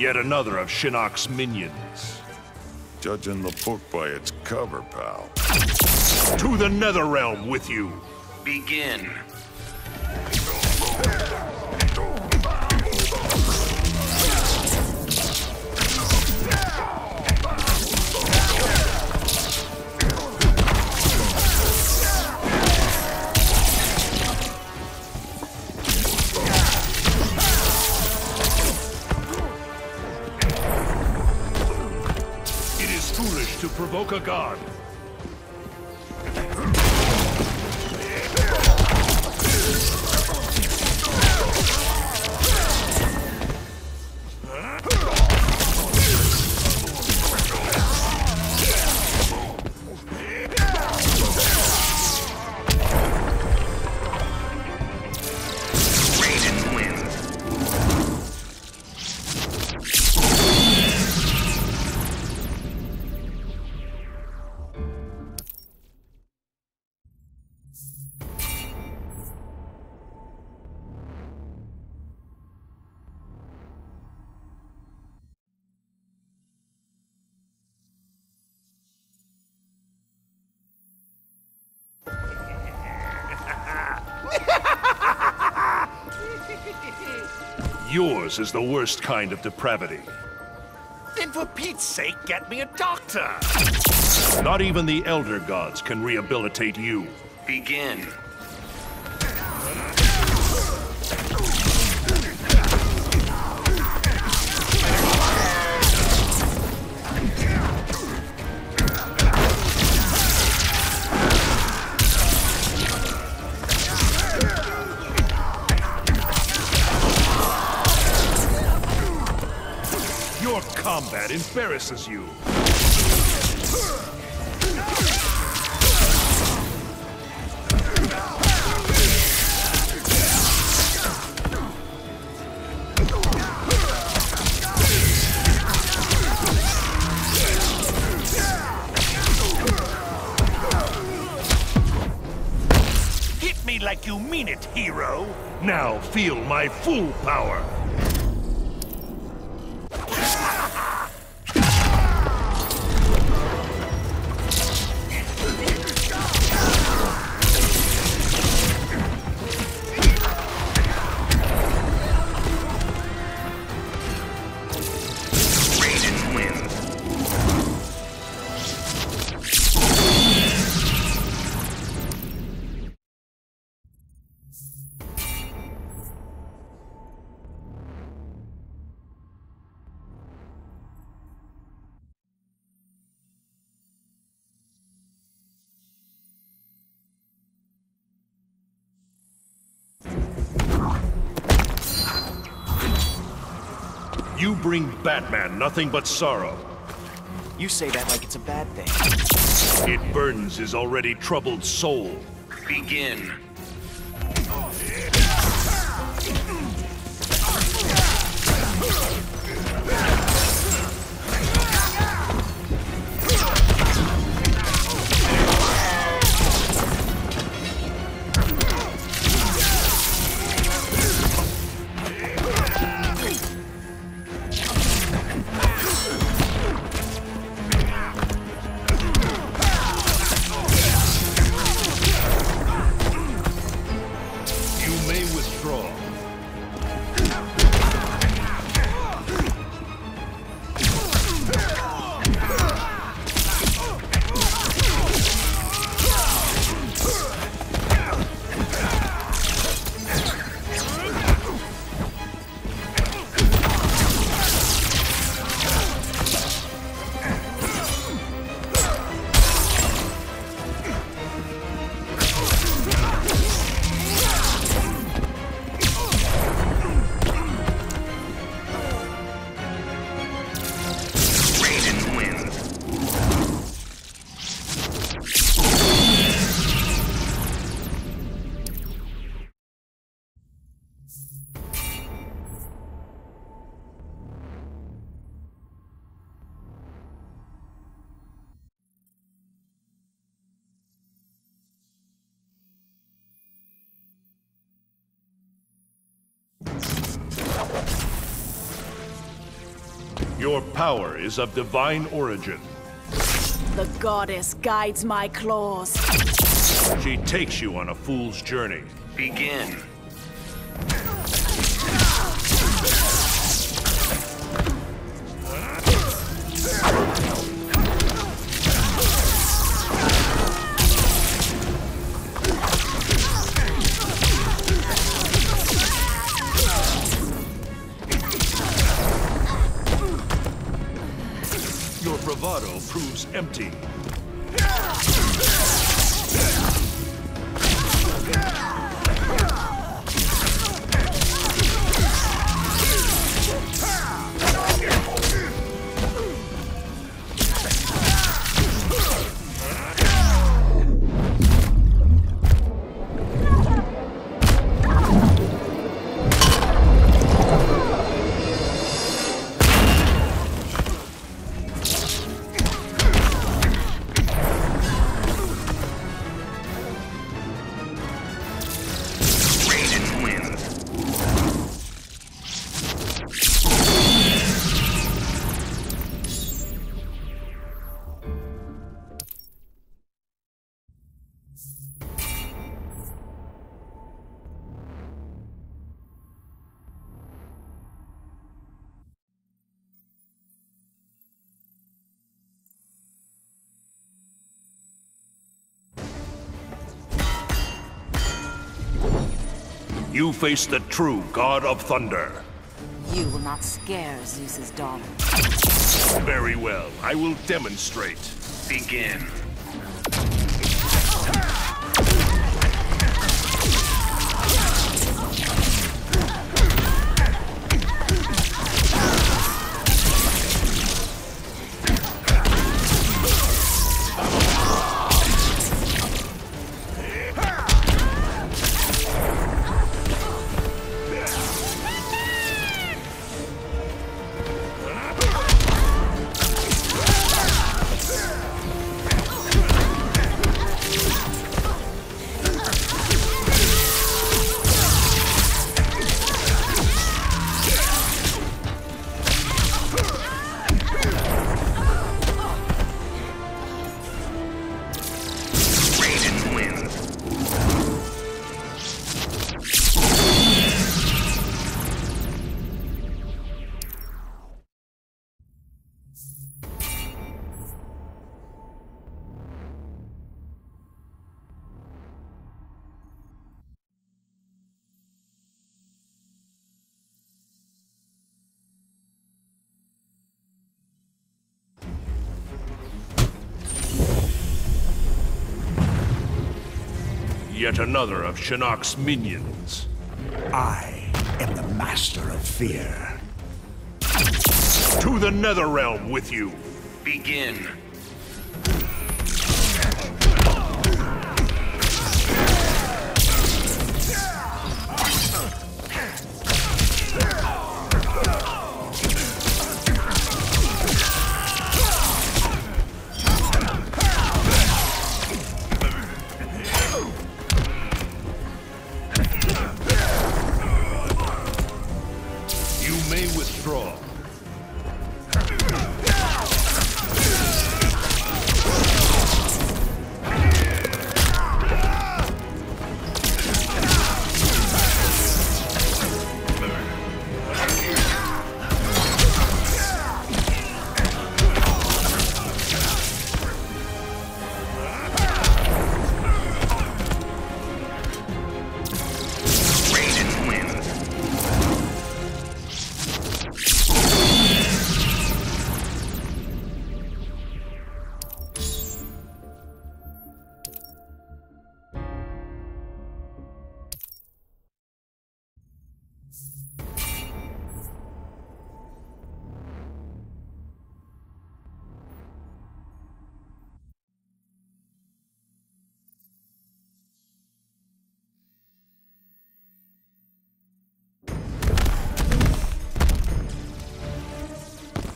Yet another of Shinnok's minions. Judging the book by its cover, pal. To the Netherrealm with you! Begin. A god. Yours is the worst kind of depravity. Then for Pete's sake, get me a doctor! Not even the Elder Gods can rehabilitate you. Begin. Embarrasses you. Hit me like you mean it, hero! Now feel my full power. You bring Batman nothing but sorrow. You say that like it's a bad thing. It burdens his already troubled soul. Begin. Your power is of divine origin. The goddess guides my claws. She takes you on a fool's journey. Begin. Your bravado proves empty. You face the true God of Thunder. You will not scare Zeus's daughter. Very well, I will demonstrate. Begin. Yet another of Shinnok's minions. I am the master of fear. To the Netherrealm with you. Begin.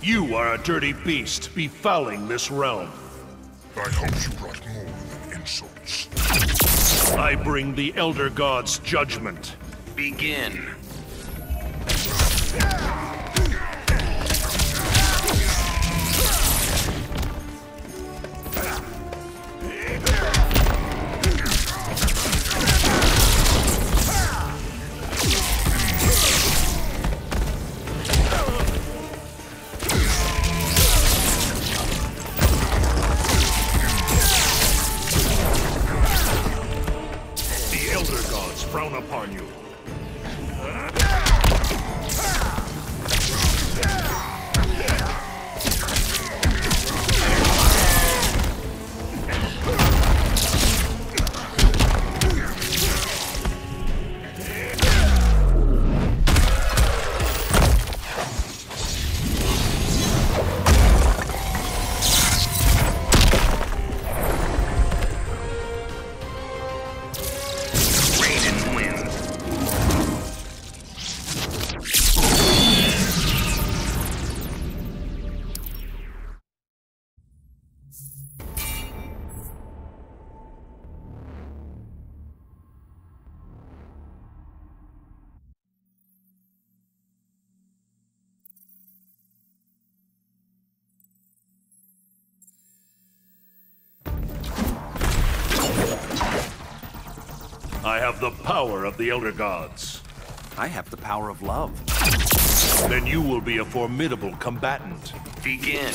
You are a dirty beast befouling this realm. I hope you brought more than insults. I bring the Elder God's judgment. Begin. I have the power of the Elder Gods. I have the power of love. Then you will be a formidable combatant. Begin.